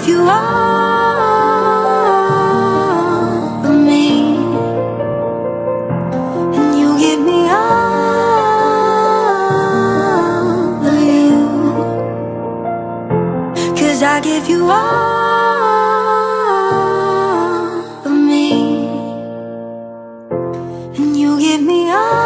if you are me. And you give me all of you. Cause I give you all of me. And you give me all